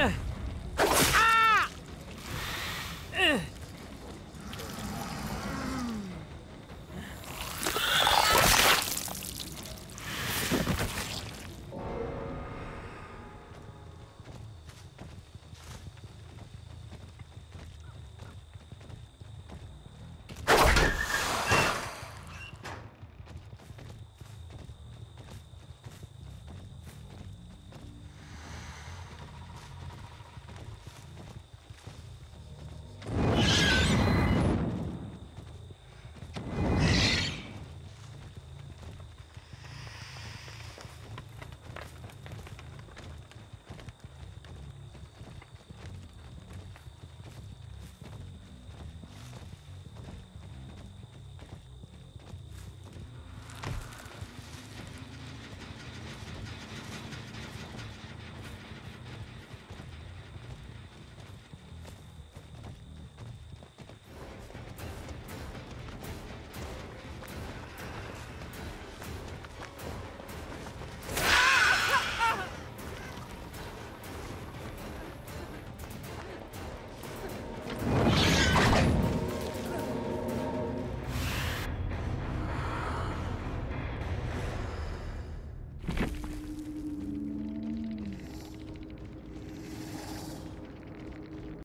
Yeah.